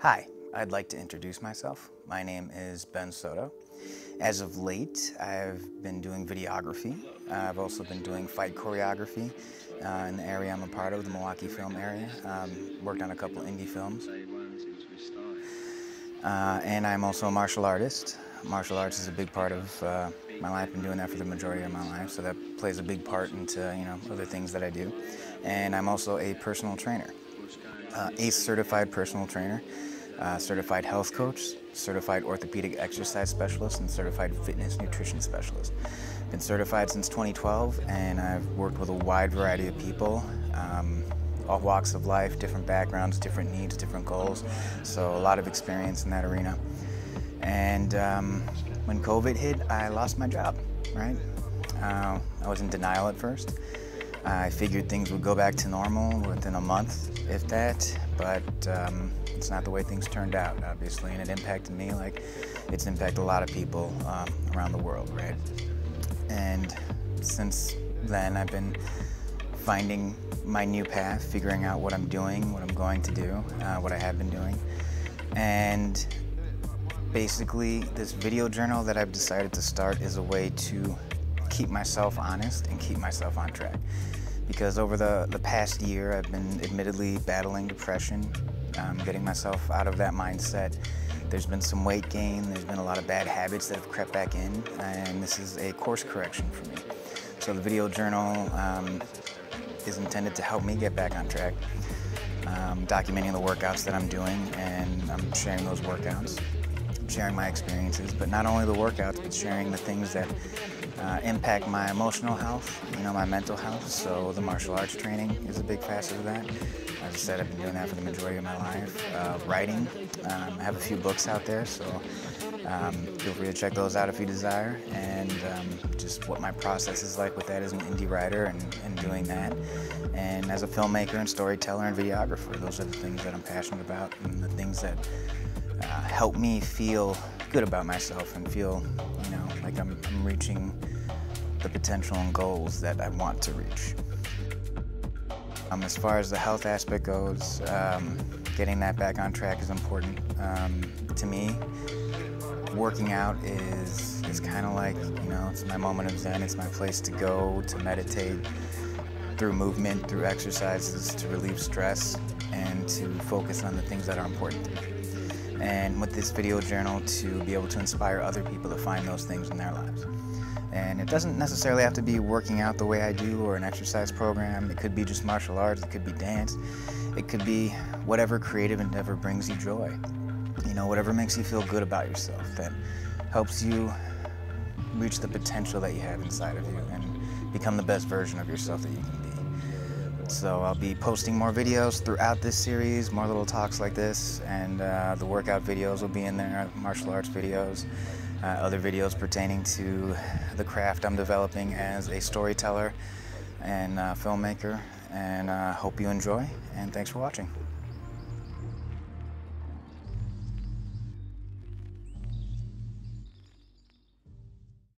Hi, I'd like to introduce myself. My name is Ben Soto. As of late, I've been doing videography. I've also been doing fight choreography uh, in the area I'm a part of, the Milwaukee film area. Um, worked on a couple indie films. Uh, and I'm also a martial artist. Martial arts is a big part of uh, my life. I've been doing that for the majority of my life, so that plays a big part into you know other things that I do. And I'm also a personal trainer, uh, ACE certified personal trainer, uh, certified health coach, certified orthopedic exercise specialist, and certified fitness nutrition specialist. Been certified since 2012, and I've worked with a wide variety of people. Um, all walks of life, different backgrounds, different needs, different goals. So a lot of experience in that arena. And um, when COVID hit, I lost my job, right? Uh, I was in denial at first. I figured things would go back to normal within a month, if that, but um, it's not the way things turned out, obviously, and it impacted me like it's impacted a lot of people um, around the world, right? And since then, I've been finding my new path, figuring out what I'm doing, what I'm going to do, uh, what I have been doing. And basically, this video journal that I've decided to start is a way to keep myself honest and keep myself on track. Because over the, the past year, I've been admittedly battling depression, um, getting myself out of that mindset. There's been some weight gain, there's been a lot of bad habits that have crept back in, and this is a course correction for me. So the video journal um, is intended to help me get back on track, um, documenting the workouts that I'm doing, and I'm sharing those workouts sharing my experiences, but not only the workouts, but sharing the things that uh, impact my emotional health, you know, my mental health. So the martial arts training is a big facet of that. As I said, I've been doing that for the majority of my life. Uh, writing, um, I have a few books out there, so um, feel free to check those out if you desire. And um, just what my process is like with that as an indie writer and, and doing that. And as a filmmaker and storyteller and videographer, those are the things that I'm passionate about and the things that uh, help me feel good about myself and feel, you know, like I'm, I'm reaching the potential and goals that I want to reach. Um, as far as the health aspect goes, um, getting that back on track is important. Um, to me, working out is, is kind of like, you know, it's my moment of zen. It's my place to go, to meditate through movement, through exercises, to relieve stress, and to focus on the things that are important to me and with this video journal to be able to inspire other people to find those things in their lives. And it doesn't necessarily have to be working out the way I do or an exercise program. It could be just martial arts, it could be dance, it could be whatever creative endeavor brings you joy. You know, whatever makes you feel good about yourself, that helps you reach the potential that you have inside of you and become the best version of yourself that you can be. So I'll be posting more videos throughout this series, more little talks like this, and uh, the workout videos will be in there, martial arts videos, uh, other videos pertaining to the craft I'm developing as a storyteller and uh, filmmaker. And uh, hope you enjoy, and thanks for watching.